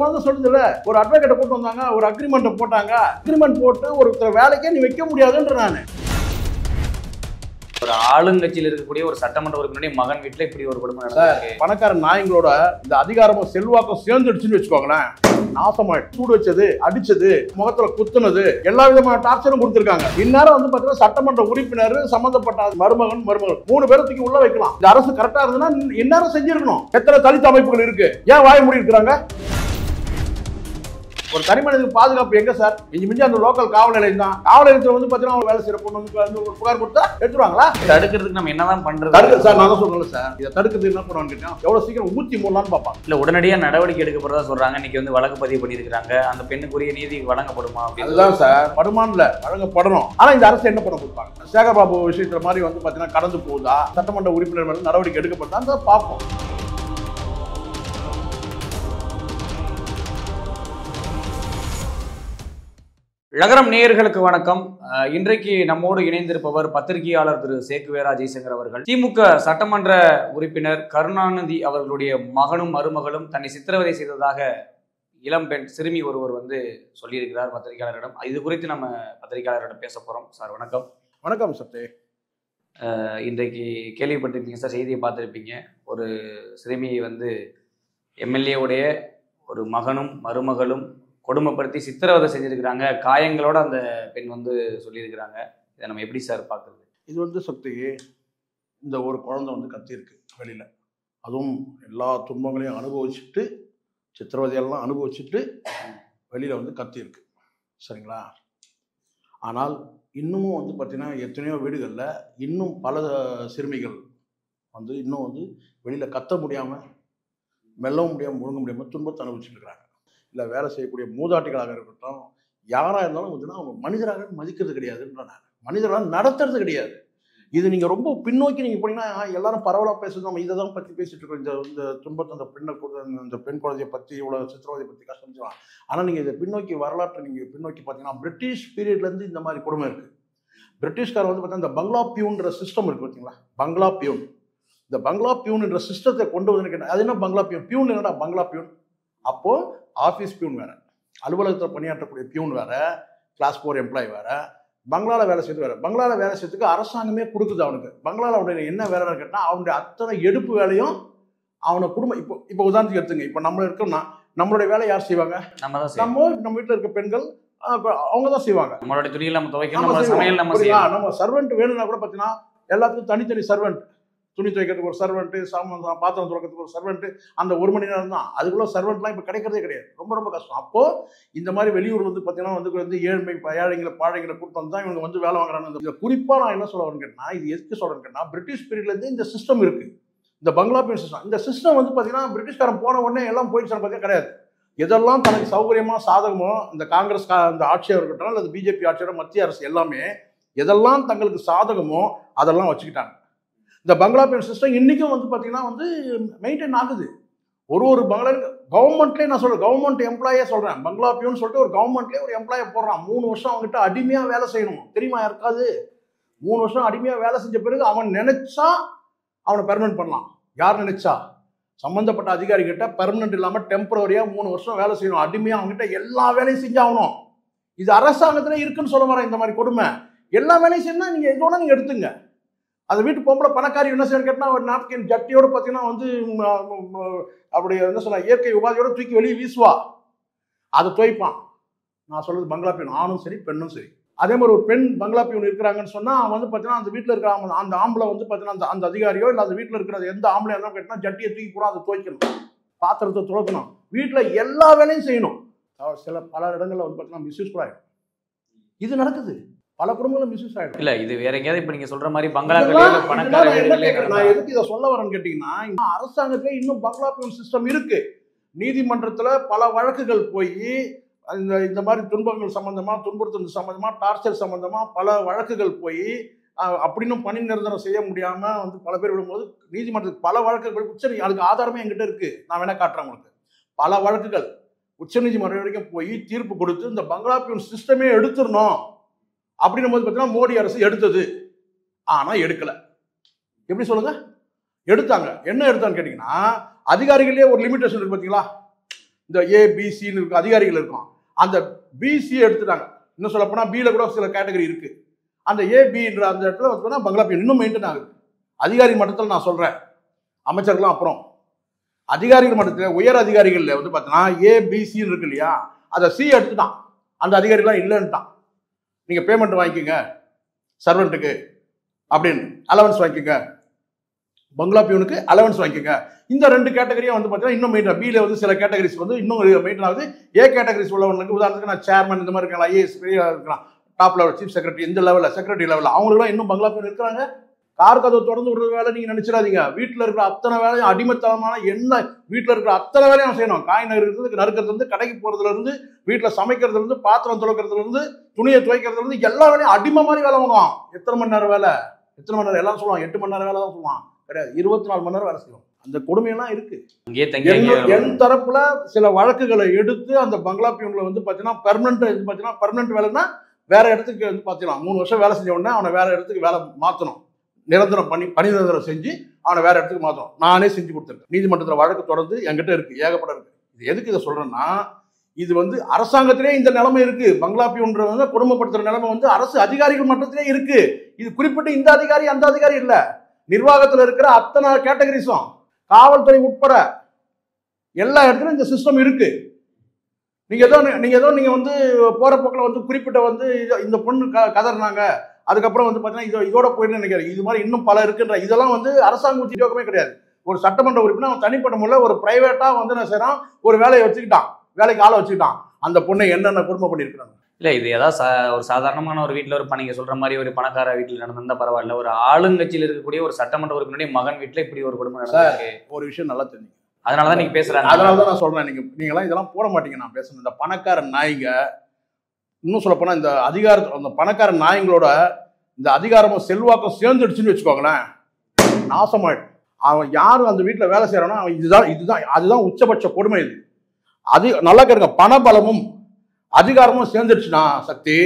குழந்தை சொல்லுதுல்ல ஒரு அட்வொகேட்டை கூட்டு வந்தாங்க ஒரு அக்ரிமெண்ட்டை போட்டாங்க. அக்ரிமெண்ட் போட்டு ஒருத்தர் வேலைக்கே நீ வைக்க முடியாதுன்ற நான். ஒரு ஆளுங்கட்சியில் இருக்கக்கூடிய ஒரு சட்டமன்ற உறுப்பினருடைய மகன் வீட்டுல இப்படி ஒரு குடும்பம் நடந்திருக்கு. பணக்கார நாயங்களோட இந்த அதிகாரமும் செல்வாக்கும் சேர்ந்துடுச்சுன்னு வச்சுக்கோங்களேன். நாசமாயிட்டு சூடு வச்சது அடிச்சது முகத்துல குத்துனது எல்லா விதமான டார்ச்சரும் கொடுத்துருக்காங்க. இந்நேரம் வந்து பாத்தீங்கன்னா சட்டமன்ற உறுப்பினர் சம்பந்தப்பட்ட மருமகன் மருமகள் மூணு பேரத்துக்கு உள்ள வைக்கலாம். இந்த அரசு கரெக்டா இருந்ததுன்னா இந்நேரம் செஞ்சிருக்கணும். எத்தனை தலித் அமைப்புகள் இருக்கு? ஏன் வாய மூடி இருக்கிறாங்க ஒரு தனி மனிதனுக்கு பாதுகாப்பு எங்க சார்? மிஞ்சி மிஞ்சி அந்த லோக்கல் காவல் நிலையம் தான். காவல் நிலையத்தில் வந்து பாத்தீங்கன்னா அவங்க வேலை பொண்ணு வந்து ஒரு புகார் கொடுத்தா எடுத்துருவாங்களா? தடுக்கிறதுக்கு நம்ம என்னதான் பண்றது? தடுக்க சார் நான் தான் சொல்றேன் சார். இதை தடுக்கிறது என்ன பண்ணுவான்னு கேட்டா எவ்வளவு சீக்கிரம் ஊத்தி மூடலாம்னு பார்ப்பாங்க. இல்ல உடனடியா நடவடிக்கை எடுக்கப்படுறதா சொல்றாங்க. இன்னைக்கு வந்து வழக்கு பதிவு பண்ணியிருக்காங்க அந்த பெண்ணுக்குரிய நீதி வழங்கப்படுமா அதுதான் சார். படுமான்ல வழங்கப்படணும். ஆனா இந்த அரசு என்ன பண்ண கொடுப்பாங்க? சேகர்பாபு விஷயத்துல மாதிரி வந்து பாத்தீங்கன்னா கடந்து போகுதா? சட்டமன்ற உறுப்பினர் நடவடிக்கை எடுக்கப்பட்டா அதை பார்ப்போம். நகரம் நேயர்களுக்கு வணக்கம். இன்றைக்கு நம்மோடு இணைந்திருப்பவர் பத்திரிகையாளர் திரு சேக்குவேரா ஜெய்சங்கர் அவர்கள். திமுக சட்டமன்ற உறுப்பினர் கருணாநிதி அவர்களுடைய மகனும் மருமகளும் தன்னை சித்திரவதை செய்ததாக இளம்பெண் சிறுமி ஒருவர் வந்து சொல்லியிருக்கிறார் பத்திரிகையாளரிடம். இது குறித்து நம்ம பத்திரிகையாளரிடம் பேச போறோம். சார் வணக்கம். வணக்கம் சத்தே இன்றைக்கு கேள்விப்பட்டிருப்பீங்க சார் செய்தியை பார்த்துருப்பீங்க. ஒரு சிறுமியை வந்து எம்எல்ஏவுடைய ஒரு மகனும் மருமகளும் கொடுமைப்படுத்தி சித்திரவதை செஞ்சிருக்கிறாங்க. காயங்களோட அந்த பெண் வந்து சொல்லியிருக்கிறாங்க. இதை நம்ம எப்படி சார் பார்க்குறது? இது வந்து சக்தி இந்த ஒரு குழந்தை வந்து கத்தியிருக்கு வெளியில். அதுவும் எல்லா துன்பங்களையும் அனுபவிச்சுட்டு சித்திரவதையெல்லாம் அனுபவிச்சுட்டு வெளியில் வந்து கத்தியிருக்கு. சரிங்களா? ஆனால் இன்னமும் வந்து பார்த்திங்கன்னா எத்தனையோ வீடுகளில் இன்னும் பல சிறுமிகள் வந்து இன்னும் வந்து வெளியில் கத்த முடியாமல் மெல்லவும் முடியாமல் முழுங்க முடியாமல் துன்பத்தை அனுபவிச்சுட்டு இருக்கிறாங்க. இல்லை வேலை செய்யக்கூடிய மூதாட்டிகளாக இருக்கட்டும் யாராக இருந்தாலும் பார்த்தீங்கன்னா அவங்க மனிதராக மதிக்கிறது கிடையாதுன்ற நான் மனிதராக நடத்துறது கிடையாது. இது நீங்கள் ரொம்ப பின்னோக்கி நீங்கள் போனீங்கன்னா எல்லாரும் பரவலாக பேசுறது நம்ம இதை தான் பற்றி பேசிட்டு இருக்கோம். இந்த இந்த துன்பத்தை அந்த பெண்ணை கூட இந்த பெண் குழந்தையை பற்றி இவ்வளோ சித்திரவதை பற்றி கஷ்டம் சொல்லலாம் ஆனால் நீங்கள் இதை பின்னோக்கி வரலாற்றை நீங்கள் பின்னோக்கி பார்த்தீங்கன்னா பிரிட்டிஷ் பீரியட்லேருந்து இந்த மாதிரி கொடுமை இருக்குது பிரிட்டிஷ்கார் வந்து பார்த்தீங்கன்னா இந்த பங்களா பியூன்ற சிஸ்டம் இருக்குது பார்த்தீங்களா? பங்களா பியூன். இந்த பங்களா பியூன்ன்ற சிஸ்டத்தை கொண்டு வந்து அது என்ன பங்களா பியூன்? பியூன் என்னடா பங்களா பியூன். அப்போது ஆஃபீஸ் பியூன் வேறு. அலுவலகத்தில் பணியாற்றக்கூடிய பியூன் வேறு. கிளாஸ் ஃபோர் எம்ப்ளாய் வேறு. பங்களாவில் வேலை செய்யறது வேறு. பங்களாவில் வேலை செய்யறதுக்கு அரசாங்கமே கொடுக்குது அவனுக்கு. பங்களாவில் அவனுடைய என்ன வேலைன்னு கேட்டால் அவனுடைய அத்தனை எடுப்பு வேலையும் அவனை குடும்பம் இப்போ இப்போ உதாரணத்துக்கு எடுத்துங்க. இப்போ நம்ம இருக்கோம்னா நம்மளுடைய வேலை யார் செய்வாங்க? நம்ம. நம்ம நம்ம வீட்டில் இருக்க பெண்கள் அவங்க தான் செய்வாங்க. நம்மளுடைய துணியில் நம்ம துவைக்கணும் நம்ம. சமையல் நம்ம நம்ம சர்வெண்ட் வேணும்னா கூட பார்த்தீங்கன்னா எல்லாத்துக்கும் தனித்தனி சர்வெண்ட் துணி துவைக்கிறதுக்கு ஒரு சர்வெண்ட்டு சாமான் பாத்திரம் துறக்கிறதுக்கு ஒரு சர்வெண்ட்டு அந்த ஒரு மணி நேரம் தான். அதுக்குள்ளே சர்வெண்ட்லாம் இப்போ கிடைக்கிறதே கிடையாது. ரொம்ப ரொம்ப கஷ்டம். அப்போது இந்த மாதிரி வெளியூர் வந்து பார்த்தீங்கன்னா வந்து வந்து ஏழ்மை ஏழைங்களை பாழைங்களை கூட்டம் வந்து தான் இவங்க வந்து வேலை வாங்குறாங்க. இந்த குறிப்பாக நான் என்ன சொல்ல வரேன்னு கேட்டால் இது எதுக்கு சொல்றேன்னு கேட்டால் பிரிட்டிஷ் பீரியட்லேருந்து இந்த சிஸ்டம் இருக்குது இந்த பங்களா பீரியட் சிஸ்டம் இந்த சிஸ்டம் வந்து பார்த்தீங்கன்னா பிரிட்டிஷ்காரன் போன உடனே எல்லாம் போயிடுச்சு பார்த்தீங்கன்னா கிடையாது. எதெல்லாம் தனக்கு சௌகரியமாக சாதகமோ இந்த காங்கிரஸ் கா- இந்த ஆட்சியாக இருக்கட்டும் அல்லது பிஜேபி ஆட்சியோட மத்திய அரசு எல்லாமே எதெல்லாம் தங்களுக்கு சாதகமோ அதெல்லாம் வச்சுக்கிட்டாங்க. இந்த பங்களா பென்ஷன் சிஸ்டம் இன்றைக்கும் வந்து பார்த்தீங்கன்னா வந்து மெயின்டைன் ஆகுது. ஒரு ஒரு பங்களா கவர்மெண்ட்லேயே நான் சொல்கிறேன் கவர்மெண்ட் எம்ப்ளாயே சொல்கிறேன் பங்களா பியூன்னு சொல்லிட்டு ஒரு கவர்மெண்ட்லேயே ஒரு எம்ப்ளாயை போடுறான். மூணு வருஷம் அவங்ககிட்ட அடிமையாக வேலை செய்யணும். தெரியுமா யாருக்காது மூணு வருஷம் அடிமையாக வேலை செஞ்ச பிறகு அவன் நினைச்சா அவனை பெர்மனன்ட் பண்ணலாம். யார் நினைச்சா? சம்மந்தப்பட்ட அதிகாரிகிட்ட பெர்மனன்ட் இல்லாம மூணு வருஷம் வேலை செய்யணும். அடிமையாக அவங்ககிட்ட எல்லா வேலையும் செஞ்சாகணும். இது அரசாங்கத்தில் இருக்குன்னு சொல்ல வரேன் இந்த மாதிரி கொடுமை. எல்லா வேலையும் செய்யணும் நீங்கள் எது வேணால் நீங்கள் எடுத்துங்க. அந்த வீட்டு பொம்பளை பணக்காரி என்ன செய்யணும் கேட்டால் ஒரு நாப்கின் ஜட்டியோட பார்த்தீங்கன்னா வந்து அப்படி என்ன சொல்ல இயற்கை உபாதியோட தூக்கி வெளியே வீசுவா. அதை துவைப்பான். நான் சொல்றது பங்களா பெண் ஆணும் சரி பெண்ணும் சரி. அதே மாதிரி ஒரு பெண் பங்களா பியூன் இருக்கிறாங்கன்னு சொன்னால் அவன் வந்து பார்த்தீங்கன்னா அந்த வீட்டில் இருக்கிற அந்த ஆம்பளை வந்து பார்த்தீங்கன்னா அந்த அந்த அதிகாரியோ இல்லை அந்த வீட்டில் இருக்கிற எந்த ஆம்பளை இருந்தாலும் கேட்டால் ஜட்டியை தூக்கி போனால் அதை துவைக்கணும். பாத்திரத்தை துவைக்கணும் வீட்டில் எல்லா வேலையும் செய்யணும். சில பல இடங்களில் வந்து பார்த்தீங்கன்னா மிஸ்யூஸ் கூட ஆகிடும் இது நடக்குது. பல குடும்பங்களும் மிஸ்யூஸ் ஆயிடும். இல்ல இது வேற எங்கேயாவது இப்ப நீங்க சொல்ற மாதிரி இதெல்லாம் பணக்கார நான் எதுக்கு இதை சொல்ல வரேன்னு கேட்டீங்கன்னா இன்னும் அரசாங்கத்திலே இன்னும் பங்களா பியூன் சிஸ்டம் இருக்கு. நீதிமன்றத்துல பல வழக்குகள் போய் இந்த இந்த மாதிரி துன்பங்கள் சம்பந்தமா துன்புறுத்தல் சம்பந்தமா டார்ச்சர் சம்பந்தமா பல வழக்குகள் போய் அப்படின்னும் பணி நிரந்தரம் செய்ய முடியாம வந்து பல பேர் விடும்போது நீதிமன்றத்துக்கு பல வழக்குகள் உச்ச அதுக்கு ஆதாரமே என்கிட்ட இருக்கு. நான் வேணா காட்டுறேன் உங்களுக்கு. பல வழக்குகள் உச்சநீதிமன்றம் வரைக்கும் போய் தீர்ப்பு கொடுத்து இந்த பங்களா பியூன் சிஸ்டமே எடுத்துடணும். அப்படின்னும் போது பார்த்தீங்கன்னா மோடி அரசு எடுத்தது. ஆனால் எடுக்கலை. எப்படி சொல்லுங்க? எடுத்தாங்க. என்ன எடுத்தான்னு கேட்டிங்கன்னா அதிகாரிகளே ஒரு லிமிடேஷன் இருக்கு பார்த்தீங்களா? இந்த ஏபிசின்னு இருக்கும் அதிகாரிகள் இருக்கும் அந்த பிசி எடுத்துட்டாங்க. இன்னும் சொல்ல போனால் பியில் கூட சில கேட்டகரி இருக்குது அந்த ஏபின்ற அந்த இடத்துல பார்த்தீங்கன்னா பங்களா இன்னும் மெயின்டைன் ஆகுது. அதிகாரி மட்டத்தில் நான் சொல்கிறேன் அமைச்சர்கள்லாம் அப்புறம். அதிகாரிகள் மட்டத்தில் உயர் அதிகாரிகளில் வந்து பார்த்தீங்கன்னா ஏபிசின்னு இருக்கு இல்லையா? அதை சி எடுத்துட்டான். அந்த அதிகாரிலாம் இல்லைன்ட்டான் நீங்கள் பேமெண்ட் வாங்கிக்கோங்க சர்வெண்ட்டுக்கு அப்படின்னு அலவன்ஸ் வாங்கிக்கோங்க. பங்களா பியூனுக்கு அலவன்ஸ் வாங்கிக்கோங்க. இந்த ரெண்டு கேட்டகரியும் வந்து பார்த்தீங்கன்னா இன்னும் மெயின்டைன் பியில் வந்து சில கேட்டகரிஸ் வந்து இன்னும் மெயின்டைன் ஆகுது. ஏ கேட்டகரிஸ் உள்ளவங்களுக்கு உதாரணத்துக்கு நான் சேர்மன் இந்த மாதிரி இருக்கலாம் ஐஏஎஸ் இருக்கலாம் டாப் லெவல் சீஃப் செக்ரட்டரி இந்த லெவலில் செக்ரட்டரி லெவலில் அவங்களுக்குலாம் இன்னும் பங்களா பியூன் இருக்கிறாங்க. கார் கதவு திறந்து விடுற வேலை நீங்கள் நினச்சிடாதீங்க. வீட்டில் இருக்கிற அத்தனை வேலையும் அடிமத்தனமான என்ன? வீட்டில் இருக்கிற அத்தனை வேலையும் செய்யணும். காய் நறுக்கிறது நறுக்கிறது இருந்து கடைக்கு போகிறதுல இருந்து வீட்டில் சமைக்கிறதுல இருந்து பாத்திரம் துளக்கிறதுல இருந்து துணியை துவைக்கிறதுல இருந்து எல்லா வேலையும் அடிமை மாதிரி வேலை வாங்குவான். எத்தனை மணி நேரம் வேலை? எத்தனை மணி நேரம்? எல்லாம் சொல்லுவான். எட்டு மணி நேரம் வேலை தான் சொல்லுவான். கிடையாது. இருபத்தி நாலு மணி நேரம் வேலை செய்வோம் அந்த கொடுமையெல்லாம் இருக்கு. என் தரப்புல சில வழக்குகளை எடுத்து அந்த பங்களா பியூன்ல வந்து பார்த்தீங்கன்னா பெர்மனன்ட் இது பார்த்தீங்கன்னா பெர்மனன்ட் வேலைன்னா வேற இடத்துக்கு வந்து பார்த்தீங்கன்னா மூணு வருஷம் வேலை செஞ்ச உடனே அவனை வேற இடத்துக்கு வேலை மாற்றணும் நிரந்தரம் பண்ணி பணி நிரந்தரம் செஞ்சு அவனை வேற இடத்துக்கு மாற்றணும் நானே செஞ்சு கொடுத்துருக்கேன். நீதிமன்றத்தில் வழக்கு தொடர்ந்து என்கிட்ட இருக்கு. ஏகப்பட இருக்கு. இது எதுக்கு இதை சொல்றேன்னா இது வந்து அரசாங்கத்திலே இந்த நிலைமை இருக்கு. பங்களா வந்து கொடுமைப்படுத்துற நிலைமை வந்து அரசு அதிகாரிகள் மட்டத்திலே இருக்கு. இது குறிப்பிட்டு இந்த அதிகாரி அந்த அதிகாரி இல்ல. நிர்வாகத்தில் இருக்கிற அத்தனை கேட்டகரிஸும் காவல்துறை உட்பட எல்லா இடத்துலையும் இந்த சிஸ்டம் இருக்கு. நீங்க ஏதோ நீங்க ஏதோ நீங்க வந்து போற போக்கில் வந்து குறிப்பிட்ட வந்து இந்த பொண்ணு க கதறினாங்க. அதுக்கப்புறம் வந்து பார்த்தீங்கன்னா இதோ இதோட போயிட்டு நினைக்கிறேன் இது மாதிரி இன்னும் பல இருக்குன்ற இதெல்லாம் வந்து அரசாங்க உத்தியோகமே கிடையாது. ஒரு சட்டமன்ற உறுப்பினர் அவன் தனிப்பட்ட முறையில் ஒரு பிரைவேட்டா வந்து என்ன செய்றான்? ஒரு வேலையை வச்சுக்கிட்டான். வேலைக்கு ஆளை வச்சுக்கிட்டான். அந்த பொண்ணை என்னென்ன குடும்ப பண்ணியிருக்கிறாங்க? இல்ல இது ஏதாவது சா- ஒரு சாதாரணமான ஒரு வீட்ல ஒரு ப- நீங்க சொல்ற மாதிரி ஒரு பணக்கார வீட்டுல நடந்திருந்தா பரவாயில்ல. ஒரு ஆளுங்கட்சியில் இருக்கக்கூடிய ஒரு சட்டமன்ற உறுப்பினருடைய மகன் வீட்டுல இப்படி ஒரு குடும்பம் நடந்திருக்கு. ஒரு விஷயம் நல்லா தெரியும் அதனாலதான் நீங்க பேசுறாங்க. அதனால தான் நான் சொல்றேன். நீங்க நீங்களாம் இதெல்லாம் போட மாட்டீங்க. நான் பேசுறேன் இந்த பணக்கார நாய்ங்க இன்னும் சொல்லப்போனால் இந்த அதிகார அந்த பணக்கார நாயங்களோட இந்த அதிகாரமும் செல்வாக்கம் சேர்ந்துடுச்சுன்னு வச்சுக்கோங்களேன். நாசமாயிடும். அவன் யாரும் அந்த வீட்டில் வேலை செய்கிறானோ அவன் இதுதான் இதுதான் அதுதான் உச்சபட்ச கொடுமை இது. அது நல்லா கேளுங்க. பணபலமும் அதிகாரமும் சேர்ந்துடுச்சுண்ணா சக்தி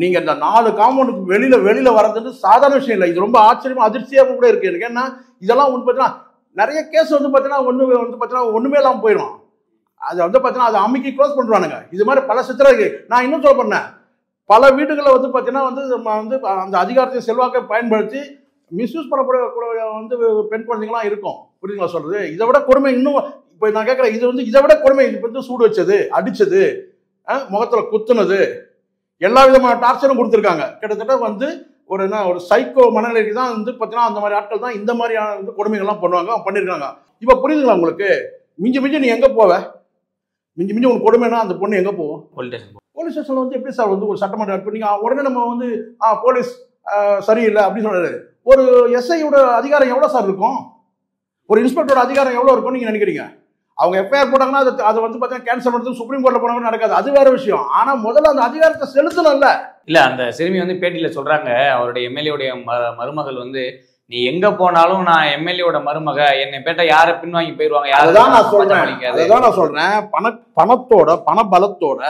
நீங்கள் இந்த நாலு காம்பவுண்டுக்கு வெளியில் வெளியில் வர்றது சாதாரண விஷயம் இல்லை. இது ரொம்ப ஆச்சரியமாக அதிர்ச்சியாக கூட இருக்குது எனக்கு. ஏன்னா இதெல்லாம் வந்து பார்த்தீங்கன்னா நிறைய கேஸ் வந்து பார்த்தீங்கன்னா ஒன்று வந்து பார்த்தீங்கன்னா ஒன்றுமே இல்லாமல் போயிடும் அது வந்து பார்த்தீங்கன்னா அதை அமுக்கி க்ளோஸ் பண்ணுறானுங்க இது மாதிரி பல சித்திரம் இருக்குது நான் இன்னும் சொல்ல பண்ணேன் பல வீடுகளில் வந்து பார்த்தீங்கன்னா வந்து நம்ம வந்து அந்த அதிகாரத்தை செல்வாக்கை பயன்படுத்தி மிஸ்யூஸ் பண்ணக்கூடிய வந்து பெண் குழந்தைங்களாம் இருக்கும். புரியுதுங்களா சொல்கிறது இதை விட கொடுமை இன்னும் இப்போ நான் கேட்குறேன் இது வந்து இதை விட கொடுமை இது வந்து சூடு வச்சது அடிச்சது முகத்தில் குத்துனது. எல்லா விதமான டார்ச்சரும் கொடுத்துருக்காங்க. கிட்டத்தட்ட வந்து ஒரு என்ன ஒரு சைக்கோ மனநிலைக்கு தான் வந்து பார்த்தீங்கன்னா அந்த மாதிரி ஆட்கள் தான் இந்த மாதிரியான வந்து கொடுமைகள்லாம் பண்ணுவாங்க பண்ணியிருக்காங்க இப்போ புரியுதுங்களா உங்களுக்கு? மிஞ்சி மிஞ்சி நீ எங்கே போவ? மிஞ்சி மிஞ்சி உனக்கு கொடுமைன்னா அந்த பொண்ணு எங்கே போகும்? போலீஸ் ஸ்டேஷன் போலீஸ் ஸ்டேஷனில் வந்து எப்படி சார் வந்து ஒரு சட்டமன்ற இப்போ நீங்கள் உடனே நம்ம வந்து ஆ போலீஸ் சரியில்லை அப்படின்னு சொல்றாரு. ஒரு எஸ்ஐயோட அதிகாரம் எவ்வளோ சார் இருக்கும்? ஒரு இன்ஸ்பெக்டரோட அதிகாரம் எவ்வளோ இருக்கும்னு நீங்கள் நினைக்கிறீங்க? அவங்க எஃப்ஐஆர் போட்டாங்கன்னா அது அதை வந்து பார்த்தீங்கன்னா கேன்சல் பண்ணுறது சுப்ரீம் கோர்ட்டில் போனாங்க நடக்காது. அது வேற விஷயம். ஆனால் முதல்ல அந்த அதிகாரத்தை செலுத்தணும்ல. இல்ல அந்த சிறுமி வந்து பேட்டியில சொல்றாங்க. அவருடைய எம்எல்ஏடைய மருமகள் வந்து நீ எங்க போனாலும் நான் எம்எல்ஏவோட மருமக என்னை பேட்டா யாரை பின்வாங்கி போயிருவாங்க? யாரை அதுதான் நான் சொல்றேன். அதுதான் நான் சொல்றேன். பண பணத்தோட பண பலத்தோட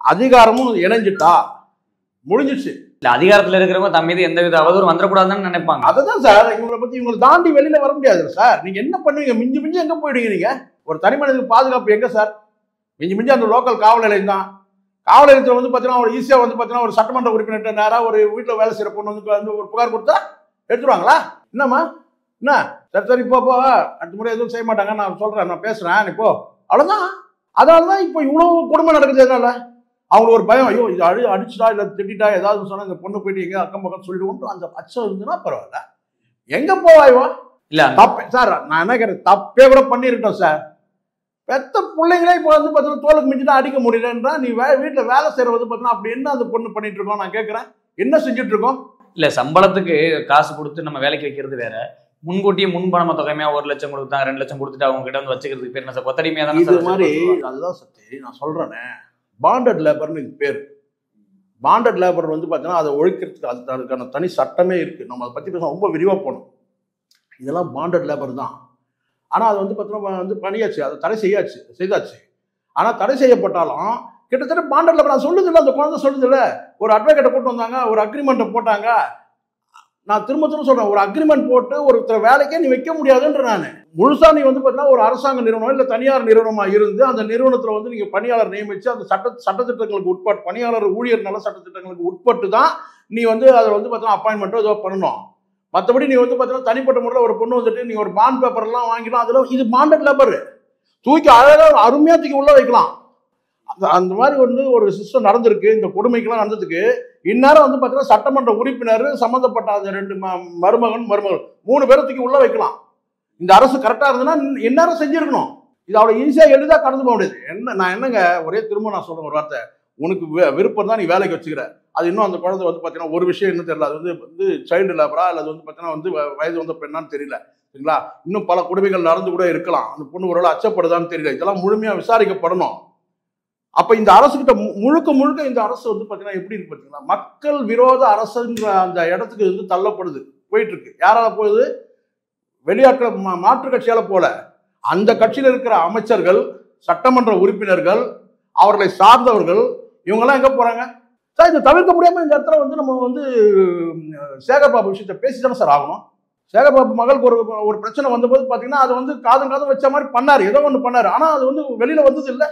அதிகாரமும் இணைஞ்சிட்டா முடிஞ்சிடுச்சு இல்ல அதிகாரத்துல இருக்கிறவங்க தம் மீது எந்த வித அவதூறு வந்துடக்கூடாதுன்னு நினைப்பாங்க. அதுதான் சார். இவங்களை பத்தி இவங்களை தாண்டி வெளியில வர முடியாது சார். நீங்க என்ன பண்ணுவீங்க? மிஞ்சி மிஞ்சி எங்க போயிடுவீங்க நீங்க? ஒரு தனி மனிதனுக்கு பாதுகாப்பு எங்க சார்? மிஞ்சி மிஞ்சி அந்த லோக்கல் காவல் நிலையம் தான். காவல் நிலையத்தில் வந்து பார்த்தீங்கன்னா ஒரு ஈஸியாக வந்து பார்த்தீங்கன்னா ஒரு சட்டமன்ற உறுப்பினர் நேராக ஒரு வீட்டில் வேலை செய்கிற பொண்ணு வந்து ஒரு புகார் கொடுத்தா எடுத்துருவாங்களா? என்னம்மா? என்ன? சரி சரி இப்போ போ. அடுத்த முறை எதுவும் செய்ய மாட்டாங்க. நான் சொல்கிறேன் நான் பேசுகிறேன் நீ போ. அவ்வளோதான் அதனால தான் இப்போ இவ்வளோ கொடுமை நடக்குது எதனால? அவங்களுக்கு ஒரு பயம். ஐயோ இது அடி அடிச்சுட்டா இல்லை திட்டிட்டா ஏதாவது சொன்னா இந்த பொண்ணு போயிட்டு எங்க அக்கம் பக்கம் சொல்லிடுவோம் அந்த அச்சம் இருந்துன்னா பரவாயில்ல. எங்க போவாய்வா இல்ல தப்பு சார் நான் என்ன கேட்கிறேன் தப்பே கூட பண்ணிருக்கோம் சார். பெத்த பிள்ளைங்களே இப்போ வந்து பார்த்தீங்கன்னா தோலுக்கு மிஞ்சினா அடிக்க முடியலன்றா நீ வே வீட்டில் வேலை செய்யற வந்து பார்த்தீங்கன்னா அப்படி என்ன அந்த பொண்ணு பண்ணிட்டு இருக்கோம் நான் கேட்குறேன் என்ன செஞ்சுட்டு இருக்கோம்? இல்ல சம்பளத்துக்கு காசு கொடுத்து நம்ம வேலைக்கு வைக்கிறது வேற. முன்கூட்டியே முன்பணம தொகைமையா ஒரு லட்சம் கொடுத்தாங்க ரெண்டு லட்சம் கொடுத்துட்டு அவங்க கிட்ட வந்து வச்சுக்கிறதுக்கு பேர் என்ன சார்? கொத்தடிமையா தானே இது மாதிரி. அதுதான் சக்தி நான் சொல்றேனே. பாண்டட் லேபர்னு இது பேர். பாண்டட் லேபர் வந்து பார்த்தீங்கன்னா அதை ஒழிக்கிறதுக்கு அது அதுக்கான தனி சட்டமே இருக்கு. நம்ம அதை பற்றி பேச ரொம்ப விரிவாக போகணும். இதெல்லாம் பாண்டட் லேபர் தான். ஆனால் அது வந்து பார்த்தீங்கன்னா வந்து பணியாச்சு அதை தடை செய்யாச்சு. செய்தாச்சு. ஆனால் தடை செய்யப்பட்டாலும் கிட்டத்தட்ட பாண்டர்ல லேபர் நான் சொல்லுதில்ல அந்த குழந்தை சொல்லுதில்ல. ஒரு அட்வொகேட்டை கூட்டு வந்தாங்க ஒரு அக்ரிமெண்ட்டை போட்டாங்க. நான் திரும்ப திரும்ப சொல்றேன் ஒரு அக்ரிமெண்ட் போட்டு ஒருத்தர் வேலைக்கே நீ வைக்க முடியாதுன்ற நான். முழுசா நீ வந்து பார்த்தீங்கன்னா ஒரு அரசாங்க நிறுவனம் இல்லை தனியார் நிறுவனமாக இருந்து அந்த நிறுவனத்தில் வந்து நீங்கள் பணியாளர் நியமிச்சு அந்த சட்ட சட்டத்திட்டங்களுக்கு உட்பட்டு பணியாளர் ஊழியர் நல சட்டத்திட்டங்களுக்கு உட்பட்டு தான் நீ வந்து அதை வந்து பார்த்தீங்கன்னா அப்பாயின்மெண்ட்டோ ஏதோ பண்ணணும். மற்றபடி நீ வந்து பார்த்தீங்கன்னா தனிப்பட்ட முறையில் ஒரு பொண்ணு வந்துட்டு நீ ஒரு பாண்ட் பேப்பர்லாம் வாங்கிடலாம் அதில் இது பாண்டட் லேபர் தூக்கி அழகாக அருமையாக தூக்கி உள்ளே வைக்கலாம். அந்த மாதிரி வந்து ஒரு சிஸ்டம் நடந்திருக்கு. இந்த கொடுமைக்கெல்லாம் நடந்ததுக்கு இந்நேரம் வந்து பார்த்தீங்கன்னா சட்டமன்ற உறுப்பினர் சம்மந்தப்பட்ட அந்த ரெண்டு ம- மருமகன் மருமகள் மூணு பேரத்துக்கு உள்ள வைக்கலாம். இந்த அரசு கரெக்டாக இருந்ததுன்னா இந்நேரம் செஞ்சிருக்கணும். இது அவ்வளோ ஈஸியாக எளிதாக கடந்து போக முடியாது என்ன நான் என்னங்க ஒரே திரும்ப நான் சொல்கிறேன் ஒரு வார்த்தை. உனக்கு வி- விருப்பம் தான் நீ வேலைக்கு வச்சுக்கிற. அது இன்னும் அந்த குழந்தை வந்து பார்த்தீங்கன்னா ஒரு விஷயம் என்ன தெரியல. அது வந்து வந்து சைல்டு லேபரா அல்லது வந்து பார்த்தீங்கன்னா வந்து வயது வந்த பெண்ணான்னு தெரியல. சரிங்களா? இன்னும் பல கொடுமைகள் நடந்து கூட இருக்கலாம். அந்த பொண்ணு ஓரளவு அச்சப்படுதான்னு தெரியல. இதெல்லாம் முழுமையாக விசாரிக்கப்படணும். அப்ப இந்த அரசுகிட்ட மு- முழுக்க முழுக்க இந்த அரசு வந்து பாத்தீங்கன்னா எப்படி இருக்கு பாத்தீங்கன்னா மக்கள் விரோத அரசுன்ற அந்த இடத்துக்கு வந்து தள்ளப்படுது போயிட்டு இருக்கு யாரால போகுது? வெளியாட்கள் மா- மாற்று கட்சியால போல. அந்த கட்சியில் இருக்கிற அமைச்சர்கள் சட்டமன்ற உறுப்பினர்கள் அவர்களை சார்ந்தவர்கள் இவங்கெல்லாம் எங்க போறாங்க? சார் இதை தவிர்க்க முடியாம இந்த இடத்துல வந்து நம்ம வந்து சேகர்பாபு விஷயத்த பேசிதானே சார் ஆகணும். சேகர்பாபு மகளுக்கு ஒரு ஒரு பிரச்சனை வந்தபோது பாத்தீங்கன்னா அது வந்து காதம் காதம் வச்ச மாதிரி பண்ணாரு. ஏதோ ஒன்று பண்ணாரு. ஆனா அது வந்து வெளியில வந்தது இல்லை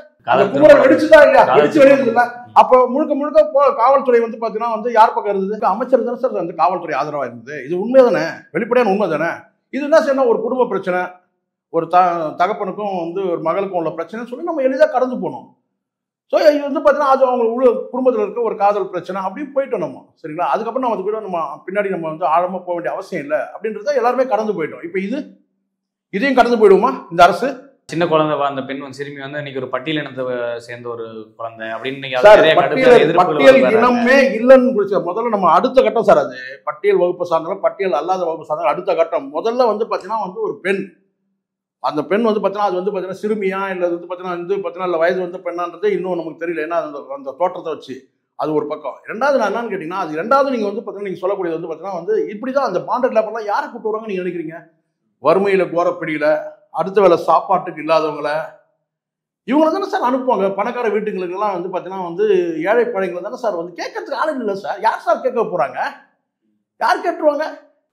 அப்ப முழுக்க முழுக்க காவல்துறை வந்து பாத்தீங்கன்னா வந்து யார் பக்கம் இருந்தது? அமைச்சர் தானே சார் அந்த காவல்துறை ஆதரவா இருந்தது. இது உண்மை தானே வெளிப்படையான உண்மை தானே இது என்ன செய்யணும்? ஒரு குடும்ப பிரச்சனை. ஒரு த தகப்பனுக்கும் வந்து ஒரு மகளுக்கும் உள்ள பிரச்சனைன்னு சொல்லி நம்ம எளிதாக கடந்து போனோம். ஸோ இது வந்து பார்த்தீங்கன்னா அது அவங்க உள்ள குடும்பத்தில் இருக்க ஒரு காதல் பிரச்சனை அப்படியே போயிட்டோம் நம்ம. சரிங்களா? அதுக்கப்புறம் நம்ம அது கூட நம்ம பின்னாடி நம்ம வந்து ஆழமாக போக வேண்டிய அவசியம் இல்லை அப்படின்றத எல்லாருமே கடந்து போயிட்டோம். இப்போ இது? இதையும் கடந்து போயிடுவோமா? இந்த அரசு? சின்ன குழந்தை அந்த பெண் வந்து சிறுமி வந்து இன்னைக்கு ஒரு பட்டியலினத்தை சேர்ந்த ஒரு குழந்தை அப்படின்னு பட்டியல் பட்டியல். இனமே இல்லைன்னு குறிச்ச முதல்ல நம்ம அடுத்த கட்டம் சார் அது. பட்டியல் வகுப்பு சார்ந்தாலும் பட்டியல் அல்லாத வகுப்பு சார்ந்தாலும் அடுத்த கட்டம். முதல்ல வந்து பார்த்தீங்கன்னா வந்து ஒரு பெண். அந்த பெண் வந்து பார்த்தீங்கன்னா அது வந்து பார்த்தீங்கன்னா சிறுமியா இல்லை வந்து பார்த்தீங்கன்னா வந்து பார்த்தீங்கன்னா இல்லை வயது வந்து பெண்ணான்றதே இன்னும் நமக்கு தெரியல. ஏன்னா அந்த அந்த தோற்றத்தை வச்சு அது ஒரு பக்கம். ரெண்டாவது நான் என்னன்னு கேட்டிங்கன்னா அது ரெண்டாவது நீங்கள் வந்து பார்த்தீங்கன்னா நீங்கள் சொல்லக்கூடியது வந்து பார்த்தீங்கன்னா வந்து இப்படி தான் அந்த பாண்டட் லேபர்லாம் யாரை கூப்பிட்டு வராங்க நீங்கள் நினைக்கிறீங்க? வறுமையில் கோரப்பிடியில் அடுத்த வேலை சாப்பாட்டுக்கு இல்லாதவங்கள இவங்கள தானே சார் அனுப்புவாங்க? பணக்கார வீட்டுங்களுக்கெல்லாம் வந்து பார்த்தீங்கன்னா வந்து ஏழை பழையங்களை தானே சார் வந்து கேட்கறதுக்கு ஆளுங்க இல்லை சார். யார் சார் கேட்க போகிறாங்க யார் கேட்டுருவாங்க?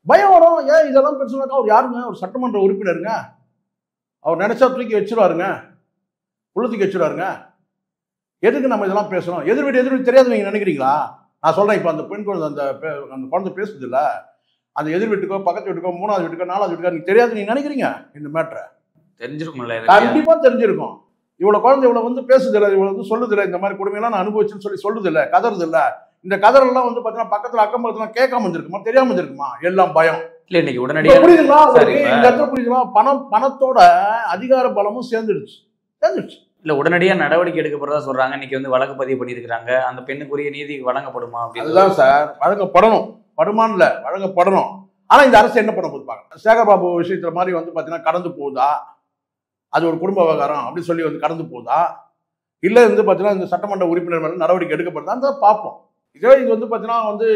பயம் வரும். ஏன் இதெல்லாம் பெருசுனாக்கா அவர் யாருங்க? ஒரு சட்டமன்ற உறுப்பினருங்க. அவர் நினைச்சா தூக்கி வச்சிருவாருங்க. உள்ள தூக்கி வச்சிருவாருங்க. எதுக்கு நம்ம இதெல்லாம் பேசணும்? எதிர் வீடு எதிர் வீடு நினைக்கிறீங்களா? நான் சொல்கிறேன் இப்போ அந்த பெண் குழந்தை அந்த அந்த குழந்தை பேசுது இல்லை. அந்த எதிர் வீட்டுக்கோ பக்கத்து வீட்டுக்கோ மூணாவது வீட்டுக்கோ நாலாவது வீட்டுக்கோ நீங்க தெரியாது நீங்க நினைக்கிறீங்க? இந்த மேட்ரை தெரிஞ்சிருக்கும்ல. கண்டிப்பா தெரிஞ்சிருக்கும். இவ்வளவு குழந்தை இவ்வளவு வந்து பேசுது இல்ல இவ்வளவு வந்து சொல்லுது இல்ல இந்த மாதிரி கொடுமையெல்லாம் நான் அனுபவிச்சுன்னு சொல்லி சொல்லுது இல்ல கதறது இல்ல இந்த கதறெல்லாம் வந்து பாத்தீங்கன்னா பக்கத்துல அக்கம் பக்கத்துல கேட்காம இருந்திருக்குமா? தெரியாம இருந்திருக்குமா? எல்லாம் பயம். இல்ல இன்னைக்கு இப்ப உடனடியா புரியுதுங்களா இந்த இடத்துல புரியுதுங்களா? பணம் பணத்தோட அதிகார பலமும் சேர்ந்துடுச்சு. சேர்ந்துடுச்சு. இல்ல உடனடியா நடவடிக்கை எடுக்கப்படுறதா சொல்றாங்க. இன்னைக்கு வந்து வழக்கு பதிவு பண்ணியிருக்காங்க அந்த பெண்ணுக்குரிய நீதி வழங்கப்படுமா அப்படின்னு அதுதான் சார் வழங்கப்படணும். படுமான் வழங்கப்படணும். ஆனால் இந்த அரசு என்ன பண்ண போது பாருங்க. சேகர் பாபு விஷயத்துல மாதிரி வந்து பார்த்தீங்கன்னா கடந்து போகுதா? அது ஒரு குடும்ப விவகாரம் அப்படின்னு சொல்லி வந்து கடந்து போகுதா? இல்லை வந்து பார்த்தீங்கன்னா இந்த சட்டமன்ற உறுப்பினர் மேலே நடவடிக்கை எடுக்கப்படுதா? தான் பார்ப்போம் இதே இது வந்து பார்த்தீங்கன்னா வந்து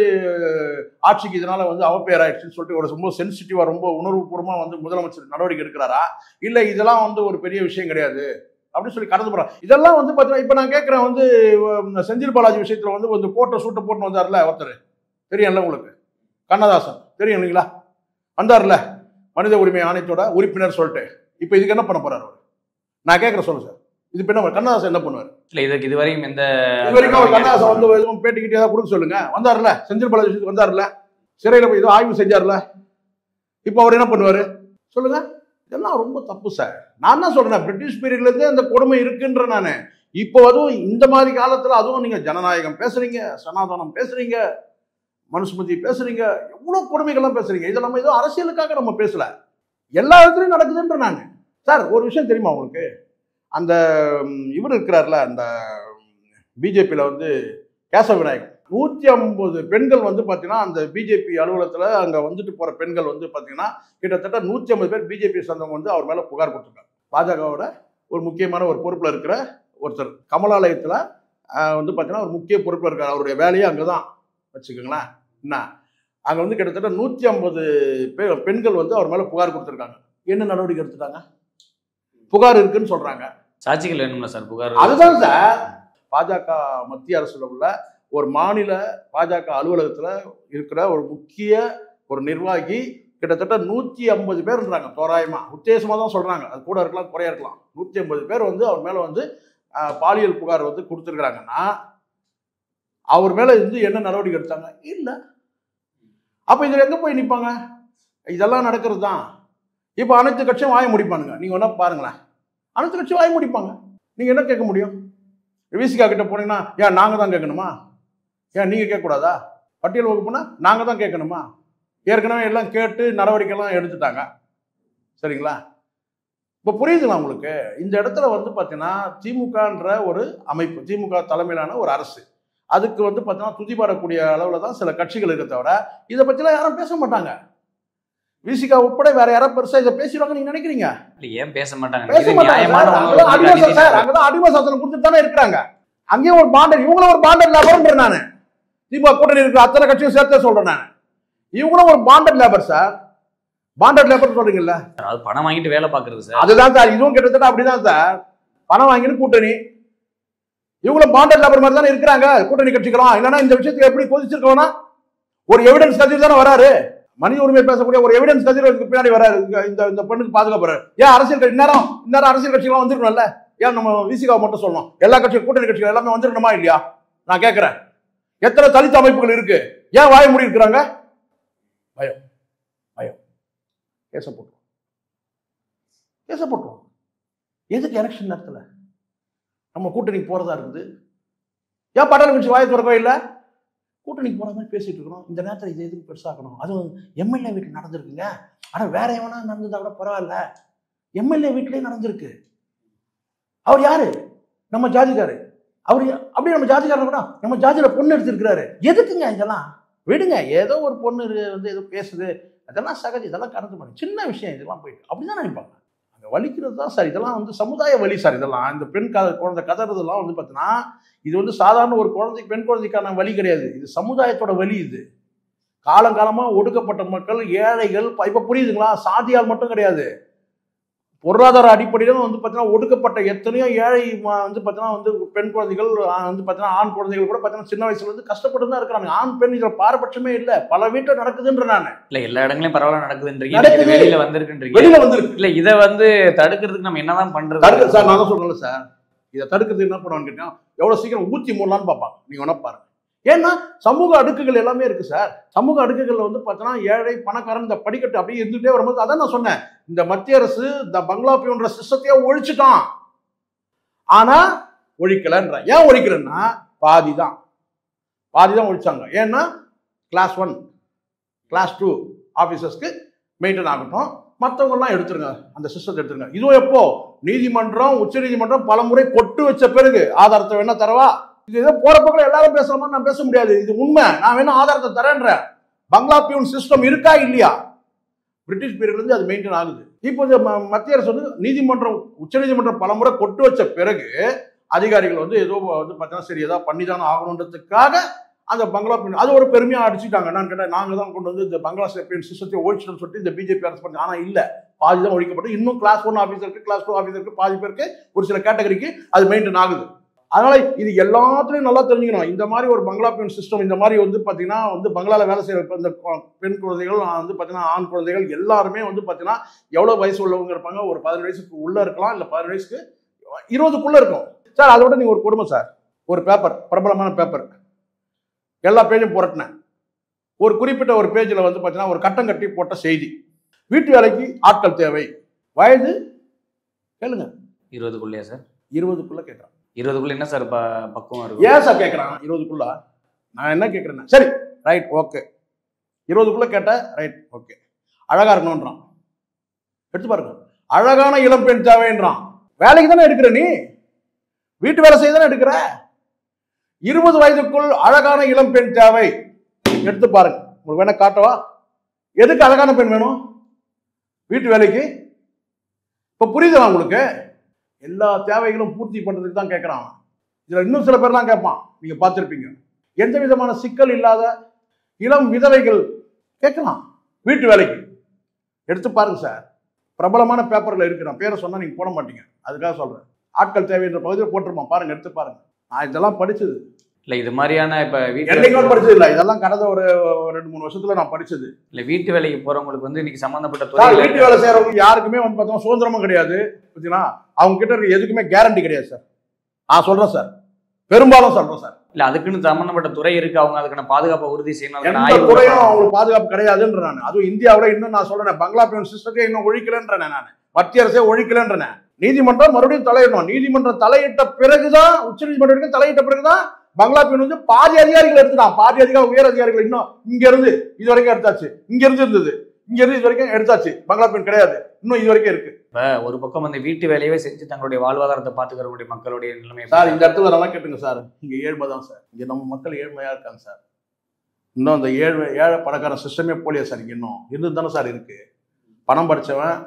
ஆட்சிக்கு இதனால் வந்து அவப்பெயர் ஆயிடுச்சுன்னு சொல்லிட்டு ஒரு ரொம்ப சென்சிட்டிவாக ரொம்ப உணர்வுபூர்வமாக வந்து முதலமைச்சர் நடவடிக்கை எடுக்கிறாரா? இல்லை இதெல்லாம் வந்து ஒரு பெரிய விஷயம் கிடையாது? அப்படின்னு சொல்லி கடந்து போறாங்க இதெல்லாம் வந்து பார்த்தீங்கன்னா இப்போ நான் கேட்குறேன் வந்து செந்தில் பாலாஜி விஷயத்தில் வந்து கொஞ்சம் கோட்டை சூட்டை போட்டு வந்தார்ல ஒருத்தர். தெரியும்ல உங்களுக்கு. கண்ணதாசன் தெரியும் இல்லைங்களா? வந்தார்ல மனித உரிமை ஆணையத்தோட உறுப்பினர் சொல்லிட்டு. இப்போ இதுக்கு என்ன பண்ண போறாரு அவர்? நான் கேட்குறேன் சொல்லு சார். இது இப்ப என்ன கண்ணதாசன் என்ன பண்ணுவார்? இல்ல இதுக்கு இதுவரையும் எந்த இது வரைக்கும் அவர் கண்ணதாசன் வந்து எதுவும் பேட்டிக்கிட்டே ஏதாவது கொடுக்க சொல்லுங்க. வந்தார்ல செந்தில் பாலாஜி விஷயத்துக்கு வந்தார்ல. சிறையில் போய் ஏதோ ஆய்வு செஞ்சார்ல. இப்போ அவர் என்ன பண்ணுவாரு? சொல்லுங்க. இதெல்லாம் ரொம்ப தப்பு சார். நான் என்ன சொல்றேன் பிரிட்டிஷ் பீரியட்ல இருந்தே அந்த கொடுமை இருக்குன்ற நான். இப்போ அதுவும் இந்த மாதிரி காலத்துல அதுவும் நீங்க ஜனநாயகம் பேசுறீங்க சனாதனம் பேசுறீங்க. மனுஸ்மதி பேசுறீங்க எவ்வளோ கொடுமைகள்லாம் பேசுறீங்க? இதை நம்ம ஏதோ அரசியலுக்காக நம்ம பேசல. எல்லா இடத்துலையும் நடக்குதுன்ற நான் சார் ஒரு விஷயம் தெரியுமா உங்களுக்கு? அந்த இவர் இருக்கிறார்ல அந்த பிஜேபியில் வந்து கேசவ விநாயகம் நூற்றி ஐம்பது பெண்கள் வந்து பார்த்தீங்கன்னா அந்த பிஜேபி அலுவலகத்தில் அங்கே வந்துட்டு போகிற பெண்கள் வந்து பார்த்தீங்கன்னா கிட்டத்தட்ட நூற்றி ஐம்பது பேர் பிஜேபி சொந்தவங்க வந்து அவர் மேலே புகார் கொடுத்துருக்காங்க. பாஜகவோட ஒரு முக்கியமான ஒரு பொறுப்பில் இருக்கிற ஒருத்தர். கமலாலயத்தில் வந்து பார்த்தீங்கன்னா ஒரு முக்கிய பொறுப்பில் இருக்கார். அவருடைய வேலையே அங்கே தான் வச்சுக்கோங்களேன். என்ன? அங்கே வந்து கிட்டத்தட்ட நூற்றி ஐம்பது பெண்கள் வந்து அவர் மேலே புகார் கொடுத்துருக்காங்க. என்ன நடவடிக்கை எடுத்துட்டாங்க? புகார் இருக்குன்னு சொல்கிறாங்க சாட்சிகள் வேணும்ல சார் புகார். அதுதான் சார் பாஜக மத்திய அரசுல உள்ள ஒரு மாநில பாஜக அலுவலகத்துல இருக்கிற ஒரு முக்கிய ஒரு நிர்வாகி கிட்டத்தட்ட நூற்றி ஐம்பது பேர்ன்றாங்க தோராயமா. உத்தேசமாக தான் சொல்கிறாங்க அது கூட இருக்கலாம் குறையா இருக்கலாம். நூற்றி ஐம்பது பேர் வந்து அவர் மேலே வந்து பாலியல் புகார் வந்து கொடுத்துருக்குறாங்கன்னா அவர் மேலே இருந்து என்ன நடவடிக்கை எடுத்தாங்க? இல்லை. அப்போ இதில் எங்கே போய் நிற்பாங்க இதெல்லாம் நடக்கிறது தான் இப்போ அனைத்து கட்சியும் வாய முடிப்பானுங்க. நீங்கள் ஒன்றா பாருங்களேன். அனைத்து கட்சியும் வாய முடிப்பாங்க. நீங்கள் என்ன கேட்க முடியும்? விசிகா கிட்ட போனீங்கன்னா ஏன் நாங்கள் தான் கேட்கணுமா? ஏன் நீங்கள் கேட்கக்கூடாதா? பட்டியல் வகுப்புனா நாங்கள் தான் கேட்கணுமா? ஏற்கனவே எல்லாம் கேட்டு நடவடிக்கைலாம் எடுத்துட்டாங்க. சரிங்களா? இப்போ புரியுதுங்களா உங்களுக்கு? இந்த இடத்துல வந்து பார்த்தீங்கன்னா திமுகன்ற ஒரு அமைப்பு திமுக தலைமையிலான ஒரு அரசு. அதுக்கு வந்து பார்த்தீங்கன்னா துதிபாடக்கூடிய அளவில் தான் சில கட்சிகள் இருக்க தவிர இதை பற்றிலாம் யாரும் பேச மாட்டாங்க. விசிகா உட்பட வேற யாராவது பெருசா இதை பேசிடுவாங்க நீங்க நினைக்கிறீங்க? ஏன் பேச மாட்டாங்க? பேச மாட்டாங்க அடிமை சாசனம் கொடுத்துட்டு தானே இருக்கிறாங்க. அங்கேயும் ஒரு பாண்டர் இவங்களும் ஒரு பாண்டர் லேபர் நானு. திமுக கூட்டணி இருக்கிற அத்தனை கட்சியும் சேர்த்தே சொல்றேன் நான். இவங்களும் ஒரு bonded labour sir. Bonded labour சொல்றீங்கல்ல? அது பணம் வாங்கிட்டு வேலை பாக்குறது சார். அதுதான் சார். இதுவும் கிட்டத்தட்ட அப்படிதான் சார். பணம் வாங்கின்னு கூட்டணி. இவங்களும் பாண்டர் லேபர் மாதிரி தானே இருக்கிறாங்க. கூட்டணி கட்சிக்கலாம் இல்லைன்னா இந்த விஷயத்துக்கு எப்படி கொதிச்சிருக்கோம்னா ஒரு எவிடன்ஸ் கதிர் தானே வராரு. மனித உரிமை பேசக்கூடிய ஒரு எவிடன்ஸ் கதிர் பின்னாடி வராரு. இந்த- இந்த பெண்ணுக்கு பாதுகாப்பு ஏன் அரசியல் கட்சி இந்நேரம் இந்நேரம் அரசியல் கட்சிகளாம் வந்திருக்கணும்ல? ஏன் நம்ம விசிகாவை மட்டும் சொல்லணும்? எல்லா கட்சியும் கூட்டணி கட்சிகள் எல்லாமே வந்துருக்கணுமா இல்லையா? நான் கேட்குறேன். எத்தனை தலித் அமைப்புகள் இருக்கு? ஏன் வாய மூடி இருக்கிறாங்க? பயம். பயம். கேச போட்டுருவோம். கேச போட்டுருவோம். எதுக்கு எலெக்ஷன் நேரத்தில் நம்ம கூட்டணிக்கு போகிறதா இருக்குது. ஏன் பட்டாளம் கட்சி வாயை திறக்கவே இல்லை? கூட்டணிக்கு போகிற மாதிரி பேசிகிட்டு இருக்கிறோம். இந்த நேரத்தில் இது எதுக்கு பெருசாக்கணும்? அதுவும் எம்எல்ஏ வீட்டில் நடந்திருக்குங்க. ஆனால் வேற எவனா நடந்ததா கூட பரவாயில்ல. எம்எல்ஏ வீட்டிலே நடந்திருக்கு. அவர் யாரு? நம்ம ஜாதிக்காரு. அவர் அப்படியே நம்ம ஜாதிக்காரர் கூட நம்ம ஜாதியில் பொண்ணு எடுத்திருக்கிறாரு. எதுக்குங்க இதெல்லாம்? விடுங்க. ஏதோ ஒரு பொண்ணு வந்து ஏதோ பேசுது. அதெல்லாம் சகஜம். இதெல்லாம் கடந்து பண்ணு சின்ன விஷயம். இதெல்லாம் போயிட்டு. அப்படிதான் நினைப்பாங்க. வலிக்கிறது தான் சார். இதெல்லாம் வந்து சமுதாய வலி சார். இதெல்லாம் இந்த பெண் க குழந்தை கதறதெல்லாம் வந்து பார்த்தீங்கன்னா இது வந்து சாதாரண ஒரு குழந்தை பெண் குழந்தைக்கான வலி கிடையாது. இது சமுதாயத்தோட வலி இது. காலங்காலமாக ஒடுக்கப்பட்ட மக்கள் ஏழைகள் இப்போ புரியுதுங்களா? சாதியால் மட்டும் கிடையாது. பொருளாதார அடிப்படையிலும் வந்து பார்த்தீங்கன்னா ஒடுக்கப்பட்ட எத்தனையோ ஏழை வந்து பார்த்தீங்கன்னா வந்து பெண் குழந்தைகள் வந்து பார்த்தீங்கன்னா ஆண் குழந்தைகள் கூட பார்த்தீங்கன்னா சின்ன வயசுல இருந்து கஷ்டப்பட்டு தான் இருக்கிறாங்க. ஆண் பெண் இதில் பாரபட்சமே இல்லை. பல வீட்டில் நடக்குதுன்ற நான். இல்ல எல்லா இடங்களையும் பரவாயில்ல நடக்குதுன்றீங்க. வெளியில வந்திருக்குன்றீங்க. வெளியில வந்திருக்கு. இல்ல இத வந்து தடுக்கிறதுக்கு நம்ம என்னதான் தடுக்க பண்றது சார் நான் தான் சொல்றேன்ல சார். இதை தடுக்கிறது என்ன பண்ணுவான்னு கேட்டா எவ்வளவு சீக்கிரம் ஊத்தி மூடலான்னு பார்ப்பாங்க. நீங்க வேணா பாருங்க. ஏன்னா சமூக அடுக்குகள் எல்லாமே இருக்கு சார். சமூக அடுக்குகள்ல வந்து பார்த்தோன்னா ஏழை பணக்காரன் இந்த படிக்கட்டு அப்படியே இருந்துகிட்டே வரும்போது அதான் நான் சொன்னேன். இந்த மத்திய அரசு இந்த பங்களா பியோன்ற சிஸ்டத்தையே ஒழிச்சுட்டான். ஆனா ஒழிக்கலன்ற. ஏன் ஒழிக்கலன்னா பாதி தான் பாதி தான் ஒழிச்சாங்க. ஏன்னா கிளாஸ் ஒன் கிளாஸ் டூ ஆஃபீஸர்ஸ்க்கு மெயின்டைன் ஆகட்டும். மற்றவங்கெல்லாம் எடுத்துருங்க. அந்த சிஸ்டத்தை எடுத்துருங்க. இதுவும் எப்போ? நீதிமன்றம் உச்ச நீதிமன்றம் பல முறை கொட்டு வச்ச பிறகு ஆதாரத்தை வேணா தரவா? இது ஏதோ போற பக்கம் எல்லாரும் பேசுறோமா நான் பேச முடியாது. இது உண்மை. நான் வேணும் ஆதாரத்தை தரேன்றேன். பங்களா பியூன் சிஸ்டம் இருக்கா இல்லையா? பிரிட்டிஷ் பீரியட்ல இருந்து அது மெயின்டைன் ஆகுது. இப்போ இந்த ம- மத்திய அரசு வந்து நீதிமன்றம் உச்ச நீதிமன்றம் பல முறை கொட்டு வச்ச பிறகு அதிகாரிகள் வந்து ஏதோ வந்து பார்த்தீங்கன்னா சரி ஏதாவது பண்ணி தானே ஆகணுன்றதுக்காக அந்த பங்களா பியூன் அது ஒரு பெருமையாக அடிச்சுட்டாங்க. நான் கேட்டால் நாங்கள் தான் கொண்டு வந்து இந்த பங்களா பியூன் சிஸ்டத்தை ஒழிச்சிட்டோம்னு சொல்லிட்டு இந்த பிஜேபி அரசு பண்ணி ஆனால் இல்லை. பாதி தான் ஒழிக்கப்பட்டு இன்னும் கிளாஸ் ஒன் ஆஃபீஸருக்கு கிளாஸ் டூ ஆஃபீஸருக்கு பாதி பேருக்கு ஒரு சில கேட்டகரிக்கு அது மெயின்டைன் ஆகுது. அதனால இது எல்லாத்துலயும் நல்லா தெரிஞ்சுக்கணும். இந்த மாதிரி ஒரு பங்களா பெண் சிஸ்டம் இந்த மாதிரி வந்து பாத்தீங்கன்னா வந்து பங்களால வேலை இப்ப இந்த பெண் குழந்தைகள் வந்து பாத்தீங்கன்னா ஆண் குழந்தைகள் எல்லாருமே வந்து பாத்தீங்கன்னா எவ்வளவு வயசு உள்ளவங்க இருப்பாங்க? ஒரு பதினேழு வயசுக்கு உள்ள இருக்கலாம் இல்ல பதினேழு வயசுக்கு இருபதுக்குள்ள இருக்கும். சார் அதை விட நீங்க ஒரு குடும்பம் சார். ஒரு பேப்பர் பிரபலமான பேப்பர் எல்லா பேஜும் புரட்டினேன். ஒரு குறிப்பிட்ட ஒரு பேஜில் வந்து பார்த்தீங்கன்னா ஒரு கட்டம் கட்டி போட்ட செய்தி. வீட்டு வேலைக்கு ஆட்கள் தேவை. வயது? கேளுங்க. இருபதுக்குள்ளேயா சார்? இருபதுக்குள்ள கேட்குறான் இருபதுக்குள்ள என்ன சார் ப- பக்குவம் இருக்கும் ஏன் சார் கேட்குறான் இருபதுக்குள்ள? நான் என்ன கேட்குறேன்னா சரி ரைட் ஓகே இருபதுக்குள்ள கேட்டேன் ரைட் ஓகே அழகா இருக்கணும்ன்றான். எடுத்து பாருங்க. அழகான இளம் பெண் தேவைன்றான். வேலைக்கு தானே எடுக்கிற நீ? வீட்டு வேலை செய்ய தானே எடுக்கிற? இருபது வயதுக்குள் அழகான இளம் பெண் தேவை. எடுத்து பாருங்க. உங்களுக்கு வேணா காட்டவா? எதுக்கு அழகான பெண் வேணும்? வீட்டு வேலைக்கு? இப்போ புரியுதா உங்களுக்கு? எல்லா தேவைகளும் பூர்த்தி பண்ணுறதுக்கு தான் கேட்குறான் இதில் இன்னும் சில பேர்லாம் கேட்பான். நீங்கள் பார்த்துருப்பீங்க. எந்த விதமான சிக்கல் இல்லாத இளம் விதவைகள் கேட்கலாம். வீட்டு வேலைக்கு. எடுத்து பாருங்க சார். பிரபலமான பேப்பரில் இருக்கு நான் பேரை சொன்னால் நீங்கள் போட மாட்டீங்க. அதுக்காக சொல்கிறேன் ஆட்கள் தேவைன்ற பகுதியில் போட்டிருப்பான். பாருங்கள் எடுத்து பாருங்கள் நான் இதெல்லாம் படித்தது இல்ல இது மாதிரியான இப்ப வீட்டு படிச்சது இல்லை. இதெல்லாம் கடந்த ஒரு ரெண்டு மூணு வருஷத்துல நான் படிச்சது. இல்ல வீட்டு வேலைக்கு போறவங்களுக்கு வந்து இன்னைக்கு துறையில வீட்டு வேலை செய்யறவங்க யாருக்குமே வந்து பார்த்தோம்னா சுதந்திரமும் கிடையாது. பார்த்தீங்கன்னா அவங்க கிட்ட இருக்க எதுக்குமே கேரண்டி கிடையாது சார். நான் சொல்றேன் சார். பெரும்பாலும் சொல்றேன் சார். இல்ல அதுக்குன்னு சம்பந்தப்பட்ட துறை இருக்கு. அவங்க அதுக்கான பாதுகாப்பை உறுதி செய்யணும். துறையும். அவங்களுக்கு பாதுகாப்பு கிடையாதுன்ற நான். அதுவும் இந்தியாவுல இன்னும் நான் சொல்றேன். பங்களா பேமெண்ட் சிஸ்டத்தை இன்னும் ஒழிக்கலன்றேன் நான். மத்திய அரசே ஒழிக்கலன்றேன். நீதிமன்றம் மறுபடியும் தலையிடணும். நீதிமன்றம் தலையிட்ட பிறகுதான் உச்ச நீதிமன்றம் தலையிட்ட பிறகுதான் பங்களா பேமெண்ட் வந்து பாதி அதிகாரிகள் எடுத்துட்டான். பாதி அதிகாரி உயர் அதிகாரிகள் இன்னும் இங்க இருந்து இது வரைக்கும் எடுத்தாச்சு. இங்க இருந்து இருந்தது. இங்க இருந்து இது வரைக்கும் எடுத்தாச்சு. பங்களா பேமெண்ட் கிடையாது. இன்னும் இது வரைக்கும் இருக்கு. இப்ப ஒரு பக்கம் வந்து வீட்டு வேலையவே செஞ்சு தங்களுடைய வாழ்வாதாரத்தை பாத்துக்கிறக்கூடிய மக்களுடைய நிலைமை சார் இந்த இடத்துல நல்லா கேட்டுங்க சார். இங்க ஏழ்மை தான் சார். இங்க நம்ம மக்கள் ஏழ்மையா இருக்காங்க சார். இன்னும் அந்த ஏழ்மை ஏழை பணக்கார சிஸ்டமே போலியா சார் இன்னும்? இருந்து தானே சார் இருக்கு. பணம் படிச்சவன்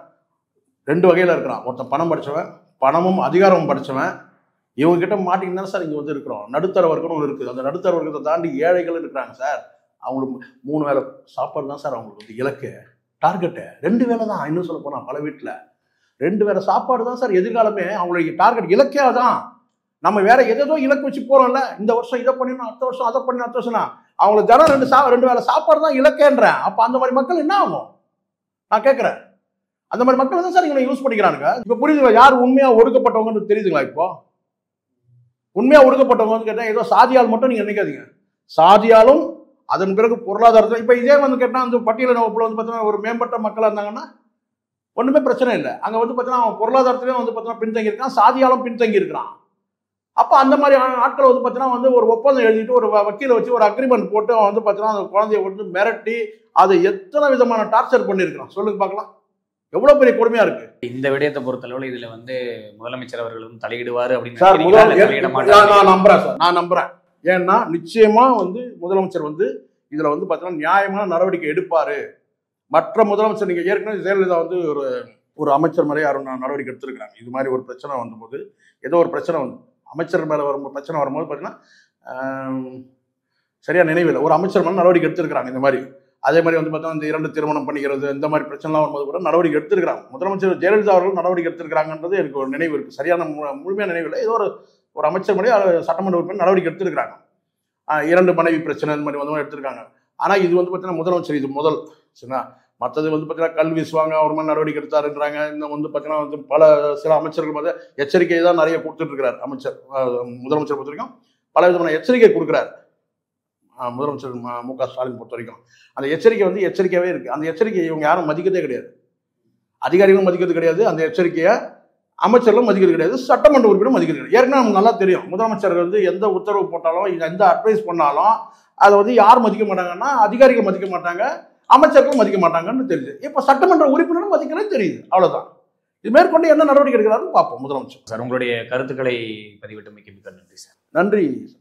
ரெண்டு வகையில இருக்கிறான். ஒருத்தன் பணம் படிச்சவன் பணமும் அதிகாரமும் படிச்சவன் இவங்க கிட்ட தானே சார் இங்கே வந்து இருக்கிறோம். நடுத்தர வர்க்கம்னு ஒன்று இருக்குது. அந்த நடுத்தர வர்க்கத்தை தாண்டி ஏழைகள் இருக்கிறாங்க சார். அவங்களுக்கு மூணு வேளை சாப்பாடு தான் சார் அவங்களுக்கு வந்து இலக்கு. டார்கெட்டு ரெண்டு வேளை தான். இன்னும் சொல்ல போனால் பல வீட்டில் ரெண்டு வேளை சாப்பாடு தான் சார் எதிர்காலமே அவங்களுக்கு டார்கெட் இலக்கே தான் நம்ம வேற எதோ இலக்கு வச்சு போறோம்ல. இந்த வருஷம் இதை பண்ணிடணும் அடுத்த வருஷம் அதை பண்ணணும் அடுத்த வருஷம் அவங்களுக்கு தினம் ரெண்டு சா ரெண்டு வேளை சாப்பாடு தான் இலக்கேன்றேன். அப்போ அந்த மாதிரி மக்கள் என்ன ஆகும்? நான் கேட்குறேன். அந்த மாதிரி மக்கள் தான் சார் இவனை யூஸ் பண்ணிக்கிறானுங்க. இப்போ புரியுதுங்களா? யார் உண்மையாக ஒடுக்கப்பட்டவங்கன்னு தெரியுதுங்களா இப்போ? உண்மையாக ஒடுக்கப்பட்டவங்கன்னு கேட்டால் ஏதோ சாதியால் மட்டும் நீங்கள் நினைக்காதீங்க. சாதியாலும் அதன் பிறகு பொருளாதாரத்தில் இப்போ இதே வந்து கேட்டால் அந்த பட்டியலின வகுப்புல வந்து பார்த்தீங்கன்னா ஒரு மேம்பட்ட மக்களாக இருந்தாங்கன்னா ஒன்றுமே பிரச்சனை இல்லை. அங்கே வந்து பார்த்தீங்கன்னா அவன் பொருளாதாரத்திலையும் வந்து பார்த்தீங்கன்னா பின்தங்கி இருக்கான் சாதியாலும் பின்தங்கி இருக்கிறான். அப்போ அந்த மாதிரி ஆட்களை வந்து பார்த்தீங்கன்னா வந்து ஒரு ஒப்பந்தம் எழுதிட்டு ஒரு வ- வக்கீலை வச்சு ஒரு அக்ரிமெண்ட் போட்டு அவன் வந்து பார்த்தீங்கன்னா அந்த குழந்தைய வந்து மிரட்டி அதை எத்தனை விதமான டார்ச்சர் பண்ணியிருக்கிறான்? சொல்லுங்க பார்க்கலாம். எவ்வளோ பெரிய கொடுமையா இருக்கு? இந்த விடயத்தை பொறுத்தளவுல இதுல வந்து முதலமைச்சர் அவர்களும் தலையிடுவாரு அப்படின்னு நான் நம்புறேன் சார். நான் நம்புறேன். ஏன்னா நிச்சயமா வந்து முதலமைச்சர் வந்து இதுல வந்து பார்த்தீங்கன்னா நியாயமான நடவடிக்கை எடுப்பாரு. மற்ற முதலமைச்சர் நீங்க ஏற்கனவே ஜெயலலிதா வந்து ஒரு ஒரு அமைச்சர் மேலே யாரும் நடவடிக்கை எடுத்திருக்கிறாங்க. இது மாதிரி ஒரு பிரச்சனை வந்தபோது ஏதோ ஒரு பிரச்சனை வந்து அமைச்சர் மேல வரும் பிரச்சனை வரும்போது பார்த்தீங்கன்னா சரியா நினைவில் ஒரு அமைச்சர் மேலே நடவடிக்கை எடுத்திருக்கிறாங்க இந்த மாதிரி. அதே மாதிரி வந்து பார்த்தா இந்த இரண்டு திருமணம் பண்ணிக்கிறது இந்த மாதிரி பிரச்சனைலாம் வரும்போது கூட நடவடிக்கை எடுத்திருக்கிறாங்க. முதலமைச்சர் ஜெயலலிதா அவர்கள் நடவடிக்கை எடுத்திருக்கிறாங்கன்றது எனக்கு ஒரு நினைவு இருக்குது சரியான மு- முழுமையான நினைவு இல்லை ஏதோ ஒரு ஒரு அமைச்சர் மணி சட்டமன்ற உறுப்பினர் நடவடிக்கை எடுத்திருக்கிறாங்க. இரண்டு மனைவி பிரச்சனை இந்த மாதிரி வந்து எடுத்திருக்காங்க. ஆனால் இது வந்து பார்த்தீங்கன்னா முதலமைச்சர் இது முதல். சரிங்களா? மற்றது வந்து பார்த்தீங்கன்னா கல்வி சுவாங்க அவர் மாதிரி நடவடிக்கை எடுத்தாருன்றாங்க. இந்த வந்து பார்த்தீங்கன்னா வந்து பல சில அமைச்சர்கள் வந்து எச்சரிக்கை தான் நிறைய கொடுத்துட்டு இருக்கிறார் அமைச்சர் முதலமைச்சர் பொறுத்த வரைக்கும். பல விதமான எச்சரிக்கை கொடுக்குறாரு. முதலமைச்சர் ம- க ஸ்டாலின் பொறுத்த வரைக்கும் அந்த எச்சரிக்கை வந்து எச்சரிக்கையாகவே இருக்குது அந்த எச்சரிக்கையை இவங்க யாரும் மதிக்கிறதே கிடையாது. அதிகாரிகளும் மதிக்கிறது கிடையாது. அந்த எச்சரிக்கையை அமைச்சர்களும் மதிக்கிறது கிடையாது. சட்டமன்ற உறுப்பினரும் மதிக்கிறது கிடையாது. ஏற்கனவே நமக்கு நல்லா தெரியும். முதலமைச்சர் வந்து எந்த உத்தரவு போட்டாலும் இது எந்த அட்வைஸ் பண்ணாலும் அதை வந்து யார் மதிக்க மாட்டாங்கன்னா அதிகாரிகள் மதிக்க மாட்டாங்க அமைச்சர்களும் மதிக்க மாட்டாங்கன்னு தெரியுது. இப்போ சட்டமன்ற உறுப்பினரும் மதிக்கணும்னு தெரியுது. அவ்வளவுதான். இது மேற்கொண்டு என்ன நடவடிக்கை எடுக்கிறாருன்னு பார்ப்போம் முதலமைச்சர். சார் உங்களுடைய கருத்துக்களை பதிவிட்டு மிக்க மிக்க நன்றி சார். நன்றி.